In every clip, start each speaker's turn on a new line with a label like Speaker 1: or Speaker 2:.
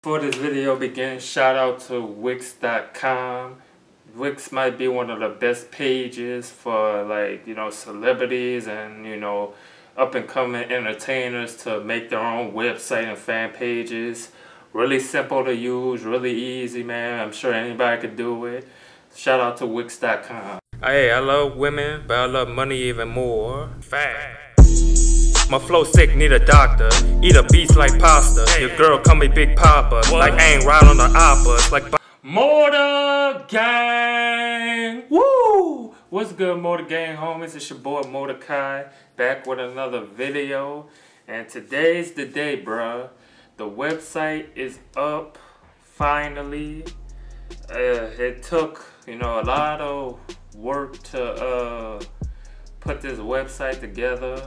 Speaker 1: Before this video begins, shout out to Wix.com. Wix might be one of the best pages for like, you know, celebrities and, you know, up and coming entertainers to make their own website and fan pages. Really simple to use, really easy, man. I'm sure anybody could do it. Shout out to Wix.com. Hey, I love women, but I love money even more. Fact. My flow sick, need a doctor. Eat a beast like pasta. Your girl call me Big Papa. Like I ain't ride on the oppas. Like MordaGang! Woo! What's good, MordaGang homies? It's your boy Mordakai back with another video. And today's the day, bruh. The website is up finally. Uh, it took, you know, a lot of work to uh, put this website together.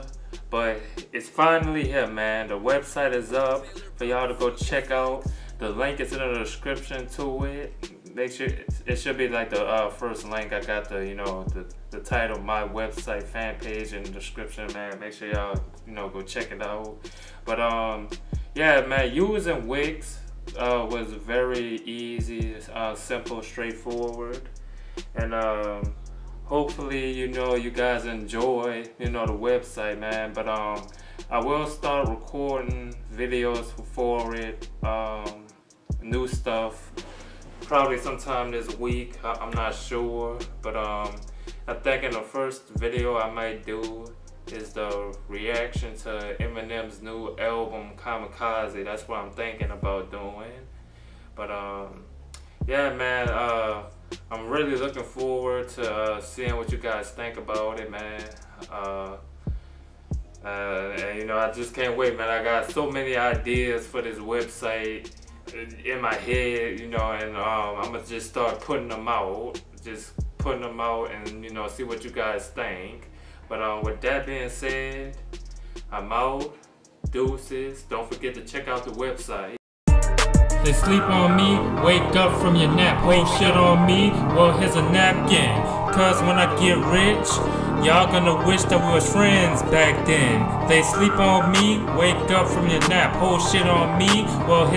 Speaker 1: But it's finally here, man. The website is up for y'all to go check out. The link is in the description to it. Make sure it should be like the uh, first link. I got the you know the the title, my website fan page in the description, man. Make sure y'all you know go check it out. But um yeah, man, using Wix uh, was very easy, uh, simple, straightforward, and um hopefully you know you guys enjoy you know the website man. But um I will start recording videos for it um new stuff. Probably sometime this week I'm not sure. But um I think in the first video I might do is the reaction to Eminem's new album Kamikaze. That's what I'm thinking about doing. But um yeah man uh I'm really looking forward to uh, seeing what you guys think about it, man. Uh, uh, and you know, I just can't wait, man. I got so many ideas for this website in my head, you know, and um, I'm gonna just start putting them out, just putting them out, and you know, see what you guys think. But um, with that being said, I'm out. Deuces. Don't forget to check out the website. They sleep on me, wake up from your nap, hold shit on me, well here's a napkin. Cause when I get rich, y'all gonna wish that we was friends back then. They sleep on me, wake up from your nap, hold shit on me, well